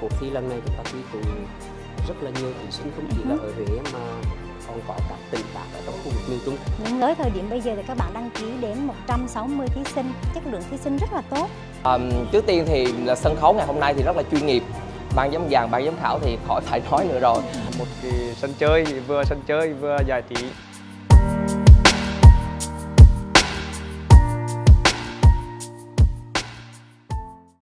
cuộc thi lần này chúng ta quy tụ rất là nhiều thí sinh không chỉ là ừ. ở Huế mà còn có các tỉnh khác ở trong khu vực miền Trung. Nói thời điểm bây giờ thì các bạn đăng ký đến 160 thí sinh, chất lượng thí sinh rất là tốt. À, trước tiên thì là sân khấu ngày hôm nay thì rất là chuyên nghiệp. Ban giám giảng, ban giám khảo thì khỏi phải nói nữa rồi. Ừ. Một cái sân chơi vừa sân chơi vừa giải trí.